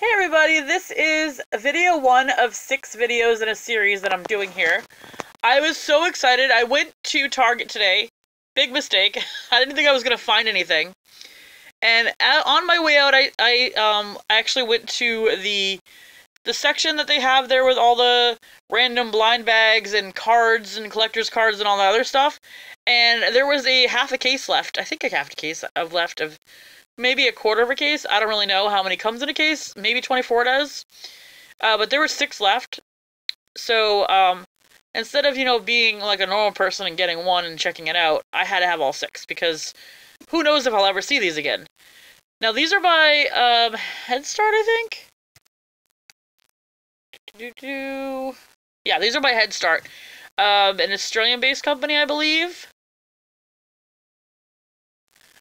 Hey everybody, this is video one of six videos in a series that I'm doing here. I was so excited. I went to Target today. Big mistake. I didn't think I was going to find anything. And on my way out, I, I um I actually went to the the section that they have there with all the random blind bags and cards and collector's cards and all that other stuff. And there was a half a case left. I think a half a case of left of maybe a quarter of a case. I don't really know how many comes in a case. Maybe 24 does. Uh, but there were six left. So, um, instead of, you know, being like a normal person and getting one and checking it out, I had to have all six because who knows if I'll ever see these again. Now, these are by um, Headstart, I think. Yeah, these are by Headstart. Um, an Australian based company, I believe.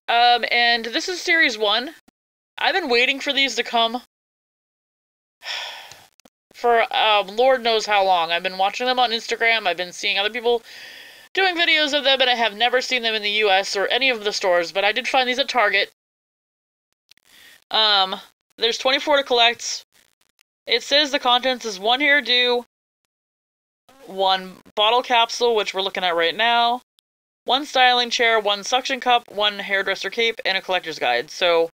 Um, and this is series one. I've been waiting for these to come for um, Lord knows how long. I've been watching them on Instagram. I've been seeing other people doing videos of them, and I have never seen them in the U.S. or any of the stores. But I did find these at Target. Um, there's 24 to collect. It says the contents is one hairdo, one bottle capsule, which we're looking at right now, one styling chair, one suction cup, one hairdresser cape, and a collector's guide. So,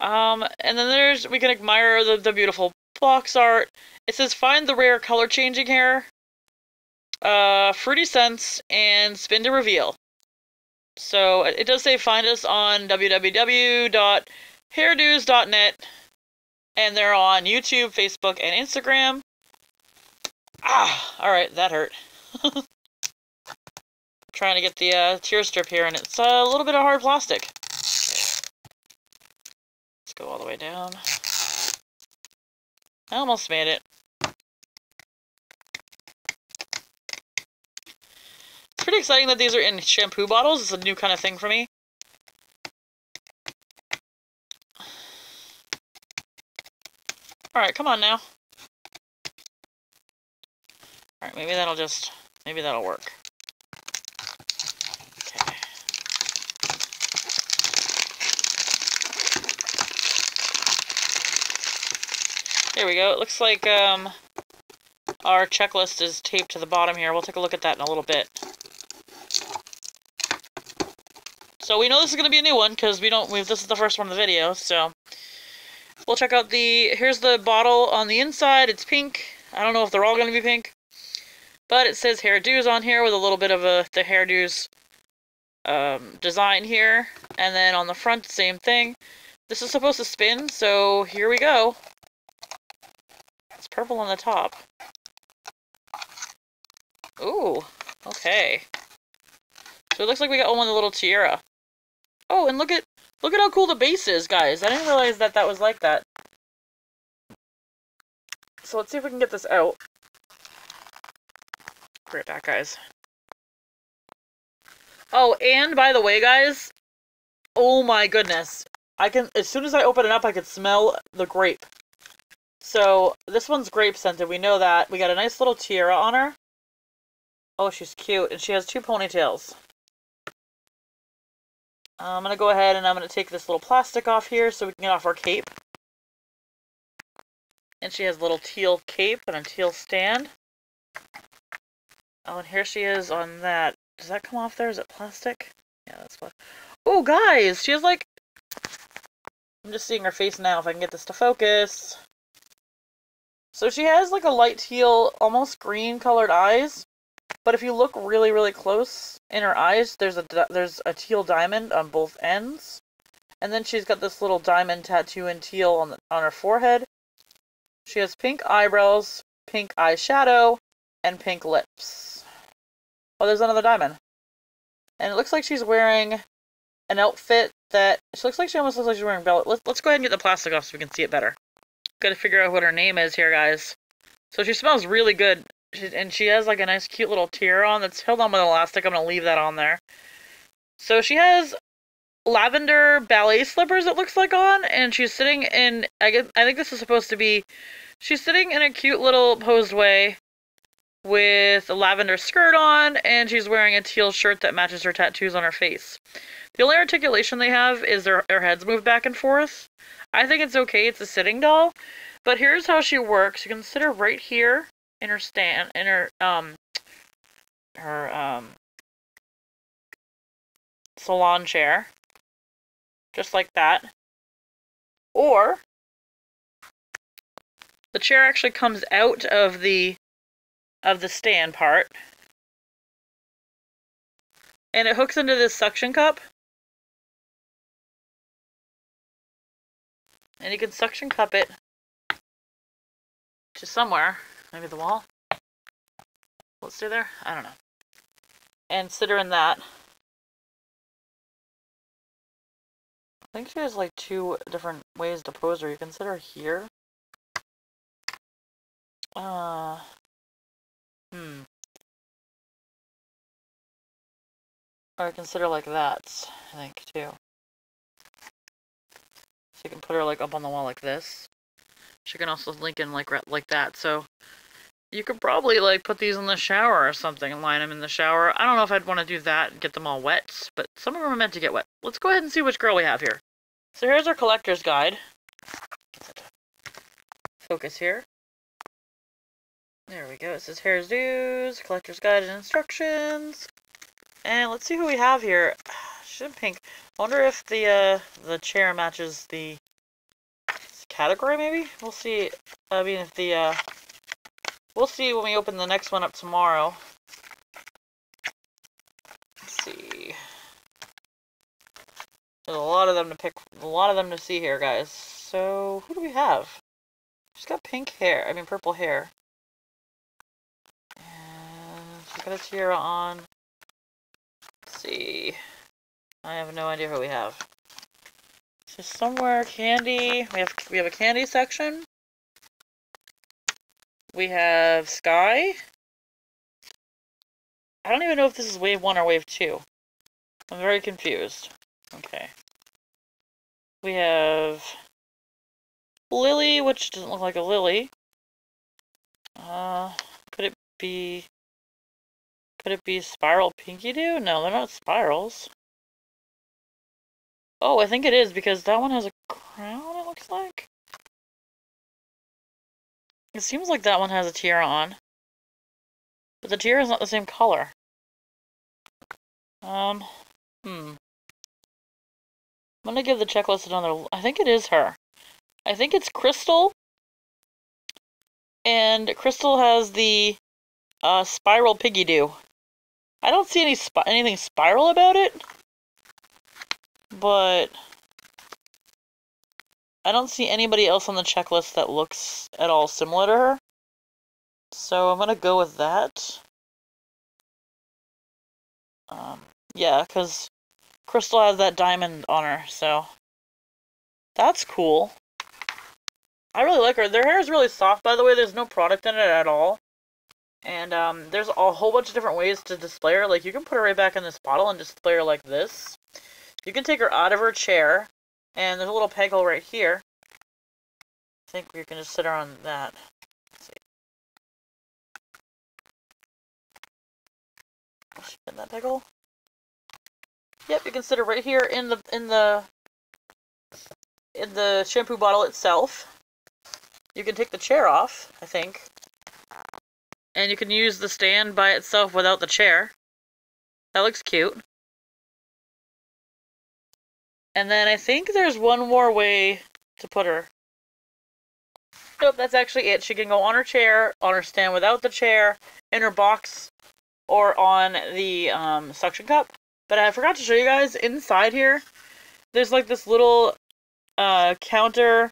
um, and then there's, we can admire the, the beautiful box art. It says find the rare color changing hair, uh, fruity scents, and spin to reveal. So it does say find us on www.hairdooz.net, and they're on YouTube, Facebook, and Instagram. Ah, alright, that hurt. trying to get the uh, tear strip here, and it's uh, a little bit of hard plastic. Okay. Let's go all the way down. I almost made it. It's pretty exciting that these are in shampoo bottles. It's a new kind of thing for me. Alright, come on now. Alright, maybe that'll just... Maybe that'll work. There we go. It looks like um, our checklist is taped to the bottom here. We'll take a look at that in a little bit. So we know this is going to be a new one because we don't. this is the first one in the video. So we'll check out the. Here's the bottle on the inside. It's pink. I don't know if they're all going to be pink, but it says Hairdooz on here with a little bit of a the Hairdooz um, design here, and then on the front, same thing. This is supposed to spin, so here we go purple on the top. Ooh, okay. So it looks like we got one with a little tiara. Oh, and look at look at how cool the base is, guys. I didn't realize that that was like that. So let's see if we can get this out. Right back, guys. Oh, and by the way, guys, oh my goodness. I can, as soon as I open it up, I can smell the grape. So this one's grape scented. We know that. We got a nice little tiara on her. Oh, she's cute. And she has two ponytails. I'm going to go ahead and I'm going to take this little plastic off here so we can get off our cape. And she has a little teal cape and a teal stand. Oh, and here she is on that. Does that come off there? Is it plastic? Yeah, that's what. Oh, guys! She has like... I'm just seeing her face now if I can get this to focus. So she has like a light teal, almost green colored eyes. But if you look really, really close in her eyes, there's a there's a teal diamond on both ends. And then she's got this little diamond tattoo in teal on the, on her forehead. She has pink eyebrows, pink eyeshadow, and pink lips. Oh, there's another diamond. And it looks like she's wearing an outfit that she looks like she almost looks like she's wearing belt. Let's let's go ahead and get the plastic off so we can see it better. Gotta figure out what her name is here, guys. So she smells really good. She, and she has like a nice cute little tear on that's held on with elastic. I'm gonna leave that on there. So she has lavender ballet slippers it looks like on and she's sitting in I guess I think this is supposed to be she's sitting in a cute little posed way with a lavender skirt on, and she's wearing a teal shirt that matches her tattoos on her face. The only articulation they have is their, their heads move back and forth. I think it's okay, it's a sitting doll. But here's how she works. You can sit her right here in her stand, in her, um, her, um, salon chair. Just like that. Or, the chair actually comes out of the, of the stand part. And it hooks into this suction cup. And you can suction cup it to somewhere. Maybe the wall? Let's stay there? I don't know. And sit her in that. I think she has like two different ways to pose her. You can sit her here. Uh, Or her like that, I think, too. So you can put her like up on the wall like this. She can also link in like like that. So you could probably like put these in the shower or something and line them in the shower. I don't know if I'd want to do that and get them all wet, but some of them are meant to get wet. Let's go ahead and see which girl we have here. So here's our collector's guide. Focus here. There we go. It says Hairdooz, Collector's Guide and Instructions. And let's see who we have here. She's in pink. Wonder if the uh, the chair matches the category, maybe? We'll see. I mean, if the, uh, we'll see when we open the next one up tomorrow. Let's see. There's a lot of them to pick, a lot of them to see here, guys. So, who do we have? She's got pink hair, I mean purple hair. And she's got a tiara on. See. I have no idea who we have. So somewhere candy. We have we have a candy section. We have sky. I don't even know if this is wave one or wave two. I'm very confused. Okay. We have lily, which doesn't look like a lily. Uh, could it be? Could it be spiral pinky doo? No, they're not spirals. Oh, I think it is because that one has a crown, it looks like. It seems like that one has a tiara on. But the tiara is not the same color. Um, hmm. I'm gonna give the checklist another... I think it is her. I think it's Crystal. And Crystal has the uh, Spiral Piggy Doo. I don't see any spi anything spiral about it but I don't see anybody else on the checklist that looks at all similar to her. So I'm to go with that. Um, yeah, because Crystal has that diamond on her, so that's cool. I really like her. Their hair is really soft, by the way. There's no product in it at all. And um, there's a whole bunch of different ways to display her. Like, you can put her right back in this bottle and display her like this. You can take her out of her chair, and there's a little peg hole right here. I think we can just sit her on that. Spin that peg hole. Yep, you can sit her right here in the in the in the shampoo bottle itself. You can take the chair off, I think. And you can use the stand by itself without the chair. That looks cute. And then I think there's one more way to put her. Nope, that's actually it. She can go on her chair, on her stand without the chair, in her box, or on the um, suction cup. But I forgot to show you guys inside here. There's like this little uh, counter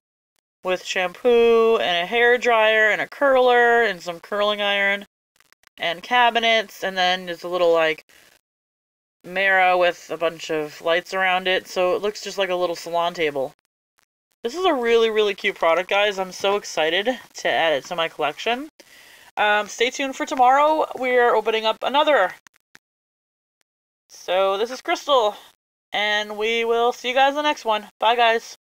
with shampoo and a hair dryer and a curler and some curling iron and cabinets and then there's a little like mirror with a bunch of lights around it, so it looks just like a little salon table. This is a really, really cute product, guys. I'm so excited to add it to my collection. Um, stay tuned for tomorrow. We're opening up another. So this is Crystal, and we will see you guys in the next one. Bye, guys.